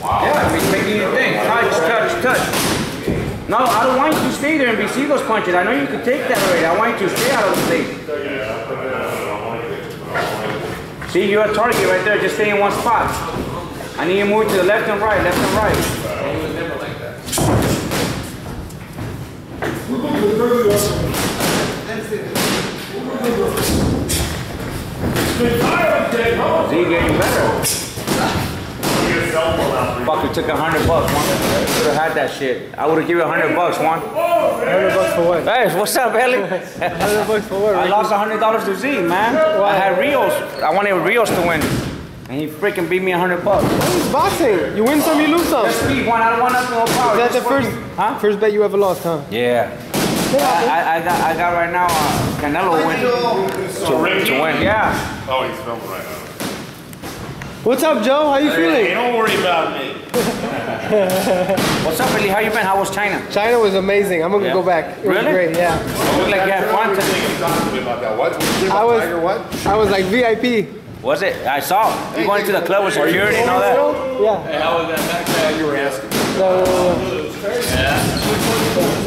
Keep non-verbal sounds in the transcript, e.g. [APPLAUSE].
Yeah, he's making you think. Touch, touch, touch. No, I don't want you to stay there and receive those punches. I know you can take that already. I want you to stay out of the state. See, you're a target right there. Just stay in one spot. I need you to move to the left and right, left and right. Z getting better. Fuck, took a hundred bucks, one. Should have had that shit. I would have given you a hundred bucks, one. 100 bucks for what? Hey, what's up, Elie? [LAUGHS] 100 bucks for what? I lost a hundred dollars to Z, man. I had Rios. I wanted Rios to win, and he freaking beat me a hundred bucks. It's boxing. You win some, you lose some. Let's Is one. I don't want nothing no power. that the first, Huh? first bet you ever lost, huh? Yeah. I, I, I got I got right now uh, Canelo win So Ricky. to win. Yeah. Oh, he's filming right now. What's up, Joe? How you Hey, feeling? don't worry about me. [LAUGHS] What's up, Billy? How you been? How was China? China was amazing. I'm gonna Yeah. go back. It was Really? great, yeah. Look like you had fun. What do you today. think you talked to me about that? What? What did you say I was- Tiger what? I was like VIP. Was it? I saw. You going to the club with security and all that? Yeah. How was that next guy you were asking? No, no, no, no.